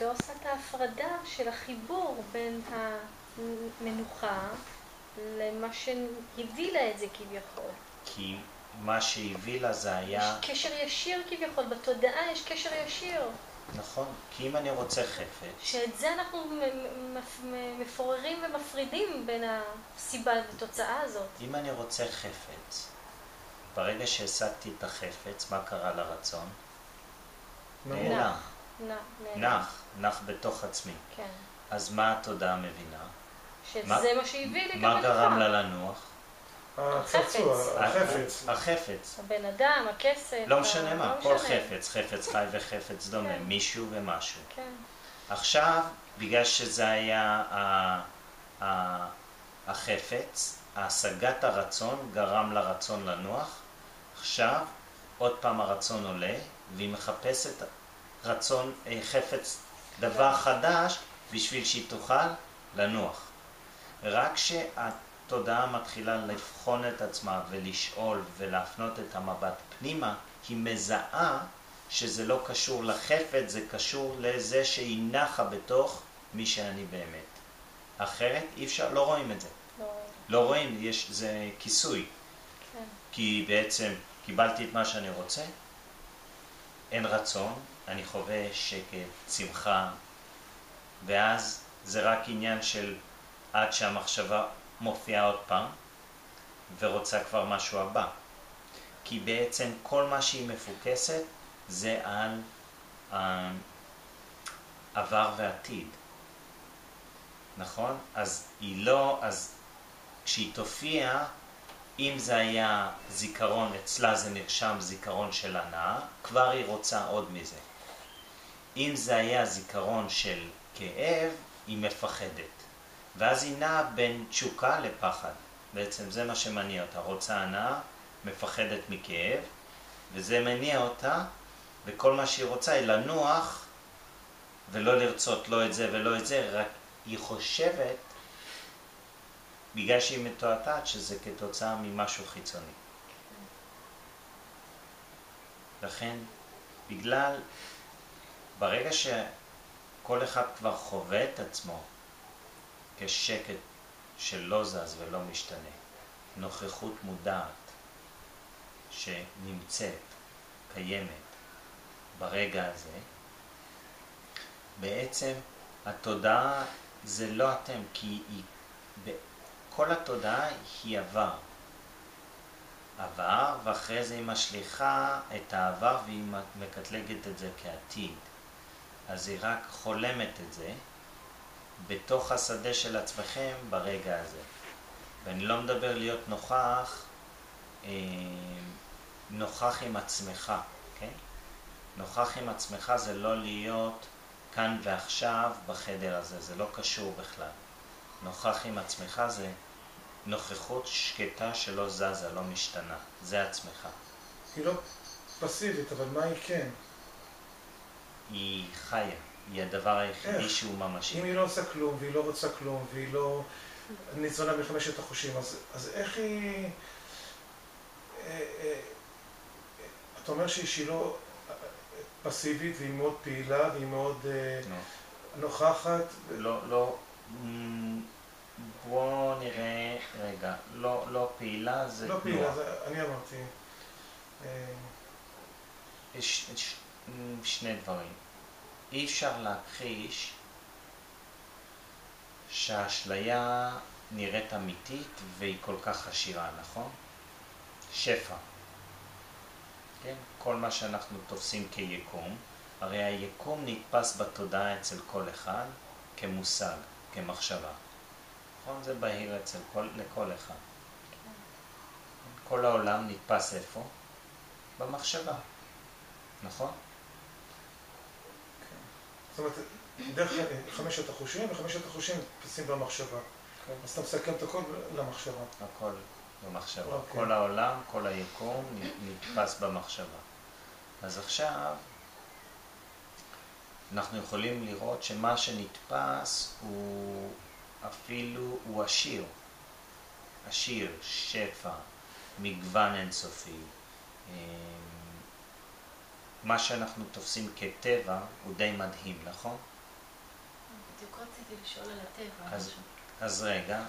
היא לא עושה את ההפרדה של החיבור בין המנוחה למה שהביא לה את זה כביכול. כי מה שהביא לה זה היה... יש קשר ישיר כביכול, בתודעה יש קשר ישיר. נכון, כי אם אני רוצה חפץ... שאת זה אנחנו מפוררים ומפרידים בין הסיבה לתוצאה הזאת. אם אני רוצה חפץ, ברגע שהשגתי את החפץ, מה קרה לרצון? נעלם. נח, נח בתוך עצמי. כן. אז מה התודעה מבינה? שזה מה, מה שהביא לי מה גרם לה לנוח? החפץ. החפץ. הבן אדם, הכסף. לא משנה מה, לא כל חפץ, חפץ חי וחפץ דומה, כן. מישהו ומשהו. כן. עכשיו, בגלל שזה היה החפץ, השגת הרצון גרם לרצון לנוח, עכשיו עוד פעם הרצון עולה, והיא מחפשת רצון, אה, חפץ, דבר חדש, בשביל שהיא תוכל לנוח. רק כשהתודעה מתחילה לבחון את עצמה ולשאול ולהפנות את המבט פנימה, היא מזהה שזה לא קשור לחפץ, זה קשור לזה שהיא נחה בתוך מי שאני באמת. אחרת אי אפשר, לא רואים את זה. לא, לא רואים, יש, זה כיסוי. כן. כי בעצם קיבלתי את מה שאני רוצה, אין רצון, אני חווה שקט, שמחה, ואז זה רק עניין של עד שהמחשבה מופיעה עוד פעם ורוצה כבר משהו הבא. כי בעצם כל מה שהיא מפוקסת זה על עבר ועתיד. נכון? אז היא לא, אז כשהיא תופיע, אם זה היה זיכרון, אצלה זה נרשם זיכרון של הנאה, כבר היא רוצה עוד מזה. אם זה היה זיכרון של כאב, היא מפחדת. ואז היא נעה בין תשוקה לפחד. בעצם זה מה שמניע אותה. רוצה הנאה, מפחדת מכאב, וזה מניע אותה, וכל מה שהיא רוצה היא לנוח ולא לרצות לא את זה ולא את זה, רק היא חושבת, בגלל שהיא מתועתעת, שזה כתוצאה ממשהו חיצוני. לכן, בגלל, ברגע שכל אחד כבר חווה את עצמו כשקט שלא זז ולא משתנה, נוכחות מודעת שנמצאת, קיימת, ברגע הזה, בעצם התודעה זה לא אתם, כי היא, כל התודעה היא עבר. עבר, ואחרי זה היא משליכה את העבר והיא מקטלגת את זה כעתיד. אז היא רק חולמת את זה בתוך השדה של עצמכם ברגע הזה. ואני לא מדבר להיות נוכח, אה, נוכח עם עצמך, כן? נוכח עם עצמך זה לא להיות כאן ועכשיו בחדר הזה, זה לא קשור בכלל. נוכח עם עצמך זה נוכחות שקטה שלא זזה, לא משתנה, זה עצמך. היא לא פסיבית, אבל מה היא כן? היא חיה, היא הדבר היחידי איך? שהוא ממשי. אם היא לא עושה כלום, והיא לא רוצה כלום, והיא לא ניזונה מחמשת החושים, אז, אז איך היא... אה, אה, אתה אומר שהיא לא פסיבית והיא מאוד פעילה והיא מאוד לא. נוכחת? לא, לא. בואו נראה, רגע, לא, לא פעילה זה לא. לא פעילה, זה, אני אמרתי. יש, יש שני דברים. אי אפשר להכחיש שהאשליה נראית אמיתית והיא כל כך עשירה, נכון? שפע. כן? כל מה שאנחנו תופסים כיקום, הרי היקום נתפס בתודעה אצל כל אחד כמושג, כמחשבה. נכון? זה בהיר אצל כל, לכל אחד. כן. כל העולם נתפס איפה? במחשבה, נכון? זאת אומרת, דרך חמשת החושים, וחמשת החושים נתפסים במחשבה. כן. אז אתה מסכם את הכל למחשבה. הכל במחשבה. אוקיי. כל העולם, כל היקום נתפס במחשבה. אז עכשיו אנחנו יכולים לראות שמה שנתפס הוא אפילו, הוא עשיר. עשיר, שפע, מגוון אינסופי. מה שאנחנו תופסים כטבע הוא די מדהים, נכון? בדיוק רציתי לשאול על הטבע. אז, אז רגע,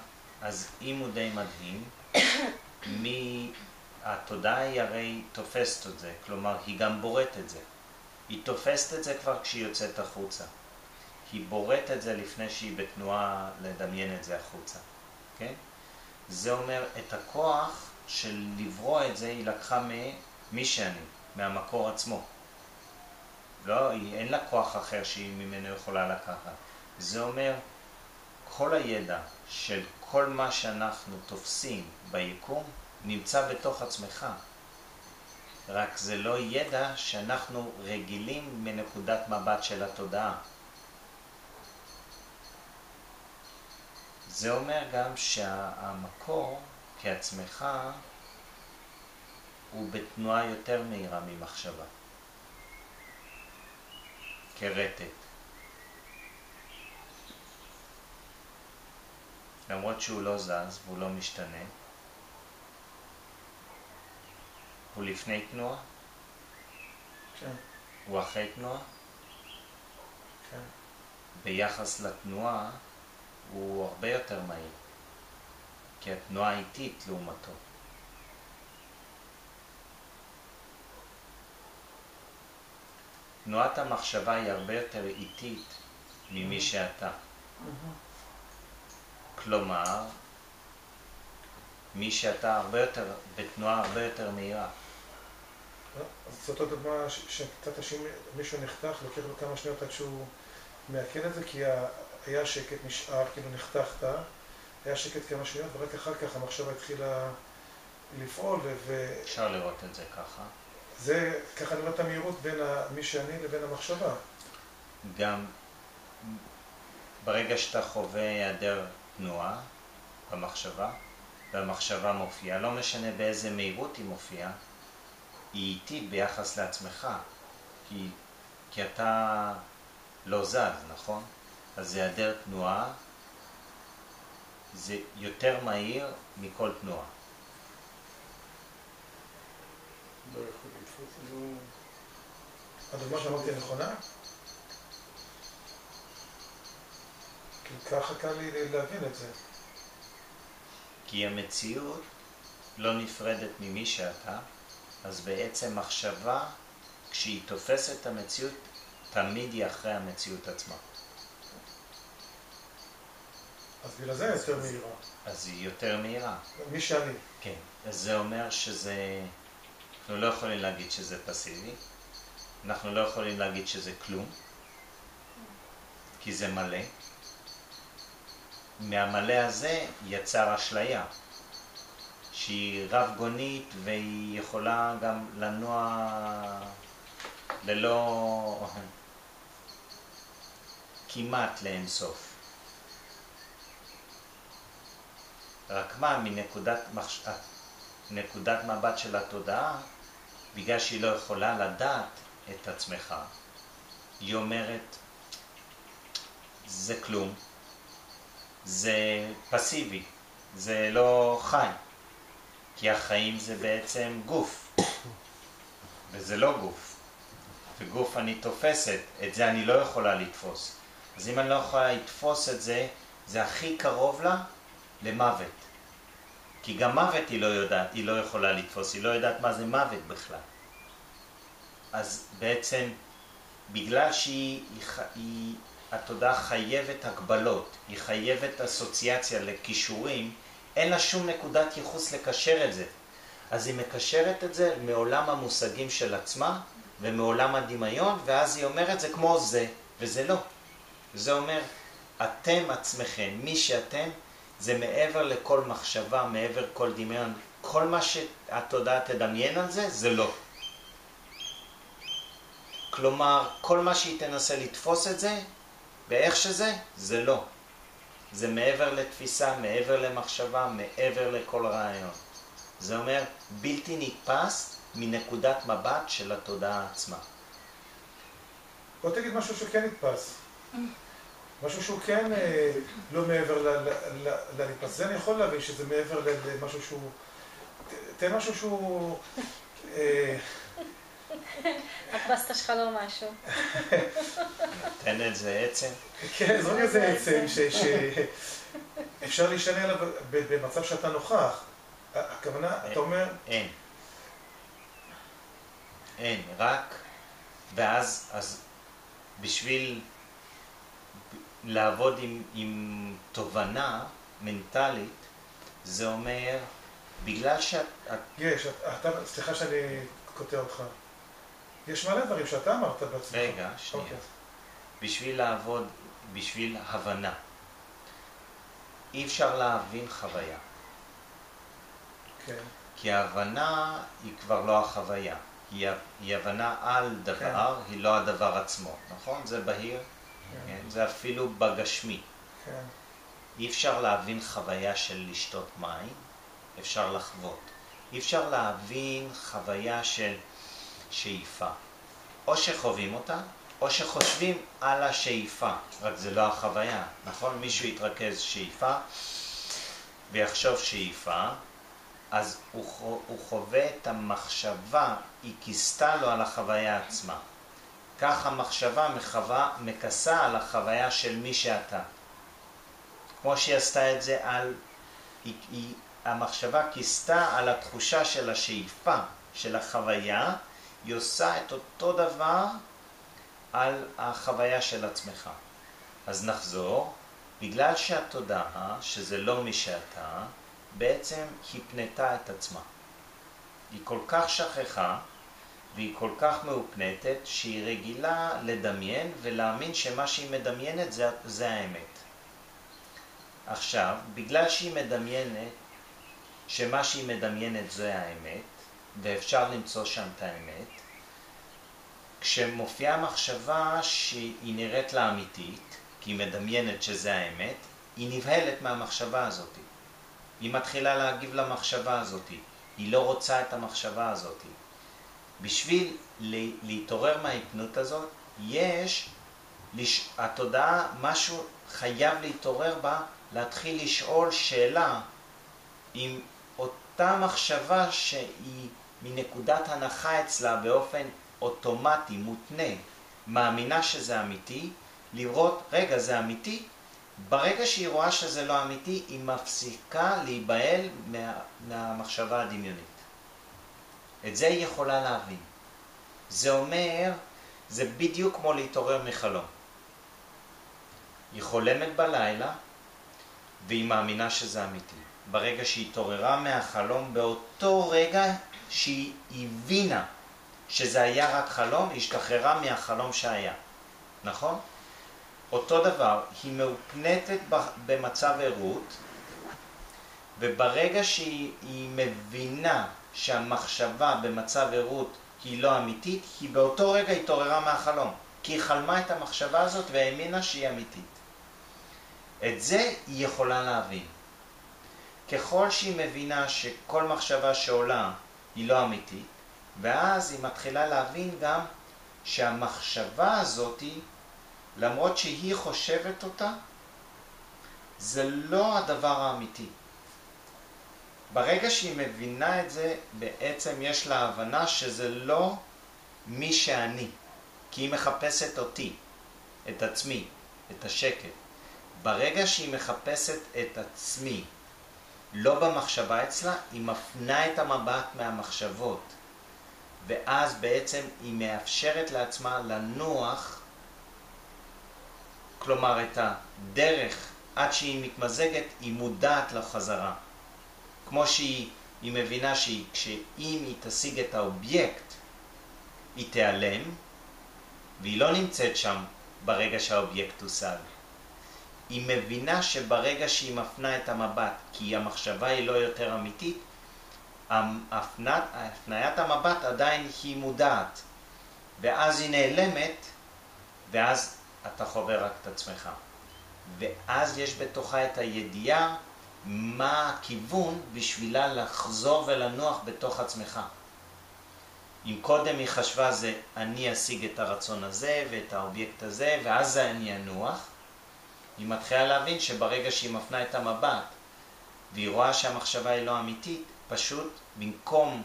אז אם הוא די מדהים, מי... התודעה היא הרי תופסת את זה, כלומר היא גם בוראת את זה. היא תופסת את זה כבר כשהיא יוצאת החוצה. היא בוראת את זה לפני שהיא בתנועה לדמיין את זה החוצה, כן? זה אומר, את הכוח של לברוא את זה היא לקחה ממי שאני, מהמקור עצמו. לא, היא, אין לה כוח אחר שהיא ממנו יכולה לקחת. זה אומר, כל הידע של כל מה שאנחנו תופסים ביקום נמצא בתוך עצמך. רק זה לא ידע שאנחנו רגילים מנקודת מבט של התודעה. זה אומר גם שהמקור כעצמך הוא בתנועה יותר מהירה ממחשבה. כרטט. למרות שהוא לא זז והוא לא משתנה, הוא לפני תנועה? כן. הוא אחרי תנועה? כן. ביחס לתנועה הוא הרבה יותר מהיר, כי התנועה איטית לעומתו. תנועת המחשבה היא הרבה יותר איטית ממי שאתה. כלומר, מי שאתה הרבה יותר, בתנועה הרבה יותר מהירה. אז זאת הדוגמה שקצת מישהו נחתך, לוקח לו כמה שניות עד שהוא מעכל את זה, כי היה שקט, נשאר, כאילו נחתכת, היה שקט כמה שניות, ורק אחר כך המחשבה התחילה לפעול, ו... אפשר לראות את זה ככה. זה, ככה נראה את המהירות בין מי שאני לבין המחשבה. גם ברגע שאתה חווה היעדר תנועה במחשבה, והמחשבה מופיעה, לא משנה באיזה מהירות היא מופיעה, היא איטית ביחס לעצמך, כי, כי אתה לא זז, נכון? אז היעדר תנועה, זה יותר מהיר מכל תנועה. לא הדוגמה שאמרתי נכונה? כי ככה קל לי להבין את זה. כי המציאות לא נפרדת ממי שאתה, אז בעצם מחשבה, כשהיא תופסת את המציאות, תמיד היא אחרי המציאות עצמה. אז בגלל זה היא יותר מהירה. אז היא יותר מהירה. מי שאני. כן. אז זה אומר שזה... אנחנו לא יכולים להגיד שזה פסיבי, אנחנו לא יכולים להגיד שזה כלום, כי זה מלא. מהמלא הזה יצר אשליה, שהיא רב גונית והיא יכולה גם לנוע ללא... כמעט לאינסוף. רק מה, מנקודת מחש... נקודת מבט של התודעה, בגלל שהיא לא יכולה לדעת את עצמך, היא אומרת, זה כלום, זה פסיבי, זה לא חי, כי החיים זה בעצם גוף, וזה לא גוף. וגוף אני תופסת, את זה אני לא יכולה לתפוס. אז אם אני לא יכולה לתפוס את זה, זה הכי קרוב לה למוות. כי גם מוות היא לא יודעת, היא לא יכולה לתפוס, היא לא יודעת מה זה מוות בכלל. אז בעצם, בגלל שהיא, היא, התודעה חייבת הגבלות, היא חייבת אסוציאציה לכישורים, אין לה שום נקודת ייחוס לקשר את זה. אז היא מקשרת את זה מעולם המושגים של עצמה ומעולם הדמיון, ואז היא אומרת זה כמו זה, וזה לא. זה אומר, אתם עצמכם, מי שאתם, זה מעבר לכל מחשבה, מעבר כל דמיון. כל מה שהתודעה תדמיין על זה, זה לא. כלומר, כל מה שהיא תנסה לתפוס את זה, באיך שזה, זה לא. זה מעבר לתפיסה, מעבר למחשבה, מעבר לכל רעיון. זה אומר בלתי נתפס מנקודת מבט של התודעה עצמה. בוא תגיד משהו שכן נתפס. משהו שהוא כן אה, לא מעבר לנתפס. זה אני יכול להבין שזה מעבר למשהו שהוא... תן משהו שהוא... אה, הבסטה שלך לא משהו. תן איזה עצם. כן, זרוק איזה עצם שאפשר להשתנה עליו במצב שאתה נוכח. הכוונה, אתה אומר... אין. אין, רק, ואז, אז בשביל לעבוד עם, עם תובנה מנטלית, זה אומר, בגלל שאת... יש, אתה, סליחה שאני קוטע אותך. יש מלא דברים שאתה אמרת בעצמך. רגע, שנייה. Okay. אוקיי. בשביל לעבוד, בשביל הבנה. אי אפשר להבין חוויה. כן. כי ההבנה היא כבר לא החוויה. היא, היא הבנה על דבר, כן. היא לא הדבר עצמו, נכון? זה בהיר? כן. כן? זה אפילו בגשמי. כן. אי אפשר להבין חוויה של לשתות מים, אפשר לחוות. אי אפשר להבין חוויה של שאיפה. או שחווים אותה, או שחושבים על השאיפה, רק זה לא החוויה, נכון? מישהו יתרכז שאיפה ויחשוב שאיפה, אז הוא, הוא חווה את המחשבה, היא כיסתה לו על החוויה עצמה. כך המחשבה מחווה, מכסה על החוויה של מי שאתה. כמו שהיא עשתה את זה על... היא, היא, המחשבה כיסתה על התחושה של השאיפה, של החוויה, היא עושה את אותו דבר על החוויה של עצמך. אז נחזור, בגלל שהתודעה, שזה לא מי שאתה, בעצם היא פנתה את עצמה. היא כל כך שכחה והיא כל כך מאופנטת שהיא רגילה לדמיין ולהאמין שמה שהיא מדמיינת זה, זה האמת. עכשיו, בגלל שהיא מדמיינת שמה שהיא מדמיינת זה האמת, ואפשר למצוא שם את האמת, כשמופיעה מחשבה שהיא נראית לה אמיתית, כי היא מדמיינת שזה האמת, היא נבהלת מהמחשבה הזאת. היא מתחילה להגיב למחשבה הזאת. היא לא רוצה את המחשבה הזאת. בשביל להתעורר מההתנות הזאת, יש. התודעה, משהו חייב להתעורר בה, להתחיל לשאול שאלה אם אותה מחשבה שהיא מנקודת הנחה אצלה באופן אוטומטי, מותנה, מאמינה שזה אמיתי, לראות, רגע, זה אמיתי? ברגע שהיא רואה שזה לא אמיתי, היא מפסיקה להיבהל מה, מהמחשבה הדמיונית. את זה היא יכולה להבין. זה אומר, זה בדיוק כמו להתעורר מחלום. היא חולמת בלילה, והיא מאמינה שזה אמיתי. ברגע שהיא התעוררה מהחלום, באותו רגע שהיא הבינה שזה היה רק חלום, היא השתחררה מהחלום שהיה. נכון? אותו דבר, היא מאופנטת במצב ערות, וברגע שהיא מבינה שהמחשבה במצב ערות היא לא אמיתית, היא באותו רגע התעוררה מהחלום, כי היא חלמה את המחשבה הזאת והאמינה שהיא אמיתית. את זה היא יכולה להבין. ככל שהיא מבינה שכל מחשבה שעולה היא לא אמיתית, ואז היא מתחילה להבין גם שהמחשבה הזאת, למרות שהיא חושבת אותה, זה לא הדבר האמיתי. ברגע שהיא מבינה את זה, בעצם יש לה הבנה שזה לא מי שאני, כי היא מחפשת אותי, את עצמי, את השקט. ברגע שהיא מחפשת את עצמי, לא במחשבה אצלה, היא מפנה את המבט מהמחשבות. ואז בעצם היא מאפשרת לעצמה לנוח, כלומר את הדרך עד שהיא מתמזגת, היא מודעת לחזרה. כמו שהיא היא מבינה שאם היא תשיג את האובייקט, היא תיעלם, והיא לא נמצאת שם ברגע שהאובייקט הושג. היא מבינה שברגע שהיא מפנה את המבט, כי המחשבה היא לא יותר אמיתית, הפנת, הפניית המבט עדיין היא מודעת, ואז היא נעלמת, ואז אתה חווה רק את עצמך. ואז יש בתוכה את הידיעה מה הכיוון בשבילה לחזור ולנוח בתוך עצמך. אם קודם היא חשבה זה אני אשיג את הרצון הזה ואת האובייקט הזה ואז אני אנוח, היא מתחילה להבין שברגע שהיא מפנה את המבט והיא רואה שהמחשבה היא לא אמיתית, פשוט במקום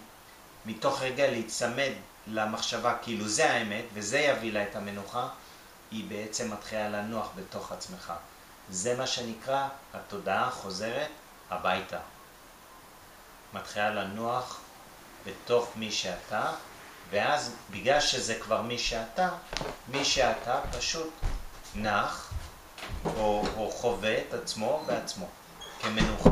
מתוך רגע להיצמד למחשבה כאילו זה האמת וזה יביא לה את המנוחה, היא בעצם מתחילה לנוח בתוך עצמך. זה מה שנקרא, התודעה חוזרת הביתה. מתחילה לנוח בתוך מי שאתה, ואז בגלל שזה כבר מי שאתה, מי שאתה פשוט נח או, או חווה את עצמו בעצמו כמנוחה.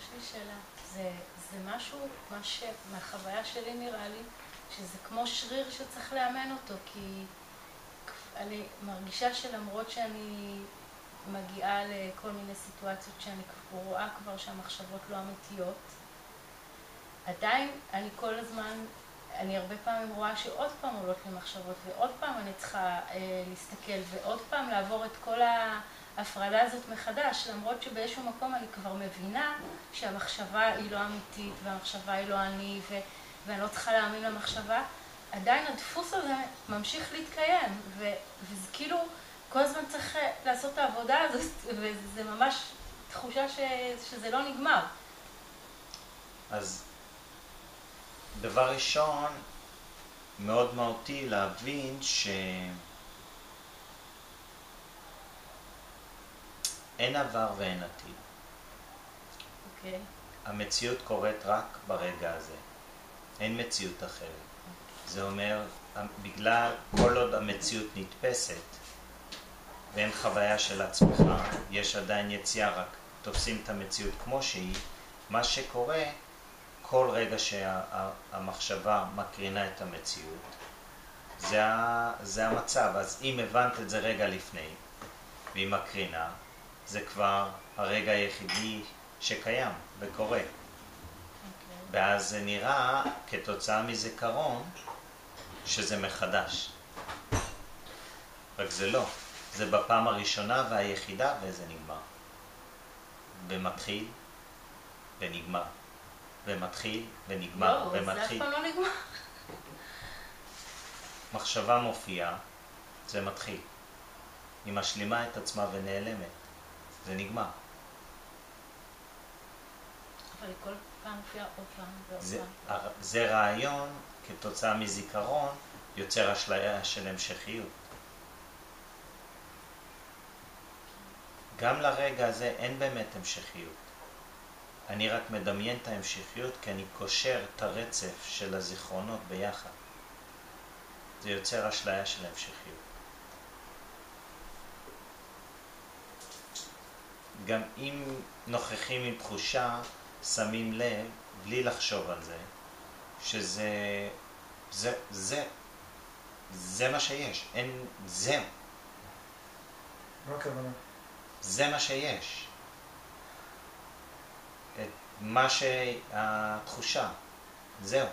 יש לי שאלה, זה, זה משהו, מה שמהחוויה שלי נראה לי, שזה כמו שריר שצריך לאמן אותו, כי אני מרגישה שלמרות שאני מגיעה לכל מיני סיטואציות שאני רואה כבר שהמחשבות לא אמיתיות, עדיין אני כל הזמן, אני הרבה פעמים רואה שעוד פעם עולות לי מחשבות, ועוד פעם אני צריכה אה, להסתכל, ועוד פעם לעבור את כל ההפרדה הזאת מחדש, למרות שבאיזשהו מקום אני כבר מבינה שהמחשבה היא לא אמיתית, והמחשבה היא לא אני, ו... ואני לא צריכה להאמין למחשבה, עדיין הדפוס הזה ממשיך להתקיים, ו... וזה כאילו, כל הזמן צריך אה, לעשות את העבודה הזאת, וזה ממש תחושה ש... שזה לא נגמר. אז דבר ראשון, מאוד מהותי להבין שאין עבר ואין עתיד. אוקיי. Okay. המציאות קורית רק ברגע הזה. אין מציאות אחרת. Okay. זה אומר, בגלל כל עוד המציאות נתפסת ואין חוויה של עצמך, יש עדיין יציאה, רק תופסים את המציאות כמו שהיא, מה שקורה כל רגע שהמחשבה מקרינה את המציאות, זה, זה המצב. אז אם הבנת את זה רגע לפני, והיא מקרינה, זה כבר הרגע היחידי שקיים וקורה. Okay. ואז זה נראה כתוצאה מזיכרון שזה מחדש. רק זה לא. זה בפעם הראשונה והיחידה וזה נגמר. ומתחיל ונגמר. ומתחיל ונגמר, לא, ומתחיל. זה אף פעם לא נגמר. מחשבה מופיעה, זה מתחיל. היא משלימה את עצמה ונעלמת, זה נגמר. אבל היא כל פעם מופיעה עוד פעם ועוד זה, פעם. זה רעיון, כתוצאה מזיכרון, יוצר אשליה של המשכיות. גם לרגע הזה אין באמת המשכיות. אני רק מדמיין את ההמשכיות כי אני קושר את הרצף של הזיכרונות ביחד. זה יוצר אשליה של המשכיות. גם אם נוכחים עם תחושה, שמים לב, בלי לחשוב על זה, שזה, זה, זה, זה מה שיש, אין, זהו. מה הכוונה? זה מה שיש. מה שהתחושה, זהו.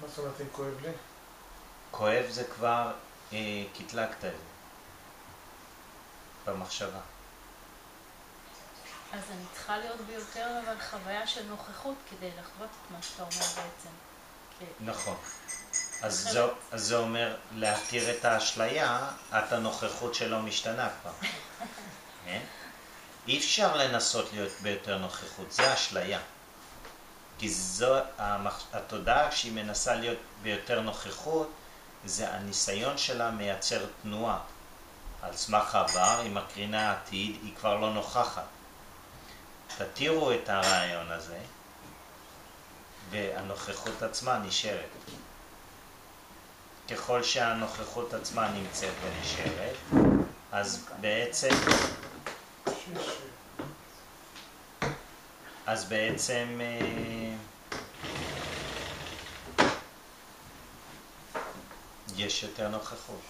מה זאת אומרת אם כואב לי? כואב זה כבר אה, קטלגת את זה במחשבה. אז אני צריכה להיות ביותר אבל חוויה של נוכחות כדי לחוות את מה שאתה אומר בעצם. נכון. אז זה, אז זה אומר להתיר את האשליה, את הנוכחות שלא משתנה כבר. כן? אי אפשר לנסות להיות ביותר נוכחות, זה אשליה. כי זו המח... התודעה שהיא מנסה להיות ביותר נוכחות, זה הניסיון שלה מייצר תנועה. על סמך העבר, היא מקרינה העתיד, היא כבר לא נוכחת. תתירו את הרעיון הזה, והנוכחות עצמה נשארת. ככל שהנוכחות עצמה נמצאת ונשארת, אז בעצם. אז בעצם אה, יש יותר נוכחות.